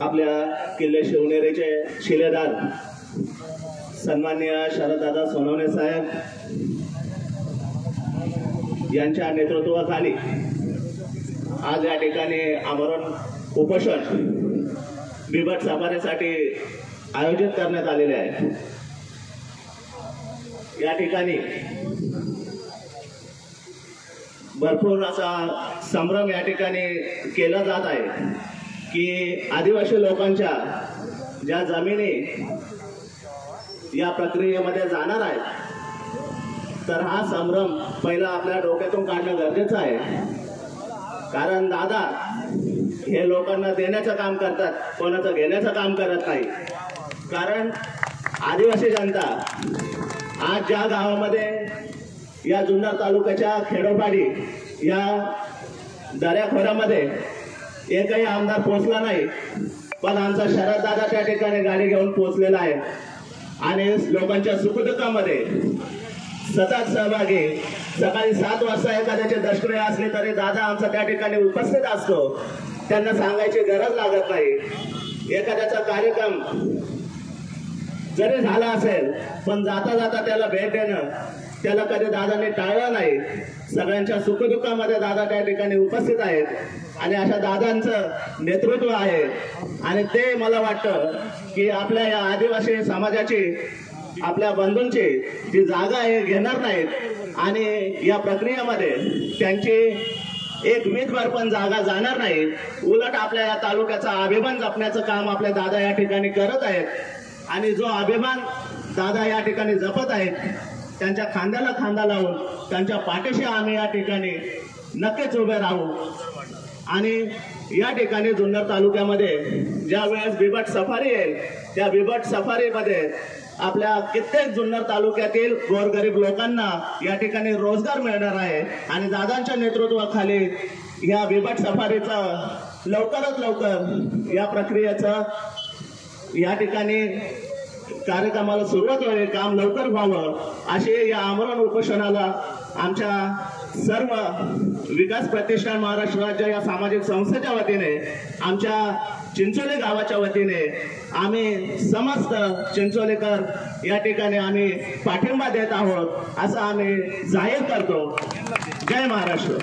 आपल्या किल्ले शिवनेरीचे शिलेदार सन्मान्य शरददादा सोनवणे साहेब यांच्या नेतृत्वाखाली आज या ठिकाणी आमरण उपोषण बिबट सफारीसाठी आयोजित करण्यात आलेले आहे. या ठिकाणी भरपूर असा संभ्रम या ठिकाणी केला जात आहे. की आदिवासी लोकांच्या ज्या जमिनी या प्रक्रियेमध्ये जाणार आहेत तर हा संभ्रम पहिला आपल्या डोक्यातून काढणं गरजेचं आहे. कारण दादा हे लोकांना देण्याचं काम करतात कोणाचं घेण्याचं काम करत नाही. कारण आदिवासी जनता आज ज्या गावामध्ये या जुन्नर तालुक्याच्या खेडोपाडी या दऱ्याखोऱ्यामध्ये एकही आमदार पोहोचला नाही पण आमचा शरद दादा त्या ठिकाणी गाडी घेऊन पोचलेला आहे. आणि लोकांच्या सुखदुःखामध्ये सतत सहभागी सकाळी सात वाजता एखाद्याचे दर्शने असले तरी दादा आमचा त्या ठिकाणी उपस्थित असतो. त्यांना सांगायची गरज लागत नाही. एखाद्याचा कार्यक्रम जरी झाला असेल पण जाता जाता त्याला भेट देणं त्याला कधी दादाने टाळलं नाही. सगळ्यांच्या सुखदुःखामध्ये दादा त्या ठिकाणी उपस्थित आहेत. आणि अशा दादांचं नेतृत्व आहे. आणि ते मला वाटतं की आपल्या या आदिवासी समाजाची आपल्या बंधूंची जी जागा आहे घेणार नाहीत. आणि या प्रक्रियेमध्ये त्यांची एक वीजभर पण जागा जाणार नाही. उलट आपल्या या तालुक्याचा अभिमान जपण्याचं काम आपल्या दादा या ठिकाणी करत आहेत. आणि जो अभिमान दादा या ठिकाणी जपत आहेत त्यांच्या खांद्याला खांदा लावून त्यांच्या पाठीशी आम्ही या ठिकाणी नक्कीच उभे राहू. आणि या ठिकाणी जुन्नर तालुक्यामध्ये ज्या वेळेस बिबट सफारी येईल त्या बिबट सफारीमध्ये आपल्या कित्येक जुन्नर तालुक्यातील गोरगरीब लोकांना या ठिकाणी रोजगार मिळणार आहे. आणि दादांच्या नेतृत्वाखाली या बिबट सफारीचं लवकरात लवकर या प्रक्रियेचं या ठिकाणी कार्यक्रमाला सुरुवात व्हावी काम लवकर व्हावं असे या आमरण उपोषणाला आमच्या सर्व विकास प्रतिष्ठान महाराष्ट्र राज्य या सामाजिक संस्थेच्या वतीने आमच्या चिंचोली गावाच्या वतीने आम्ही समस्त चिंचोलीकर या ठिकाणी आम्ही पाठिंबा देत आहोत असं आम्ही जाहीर करतो. जय महाराष्ट्र.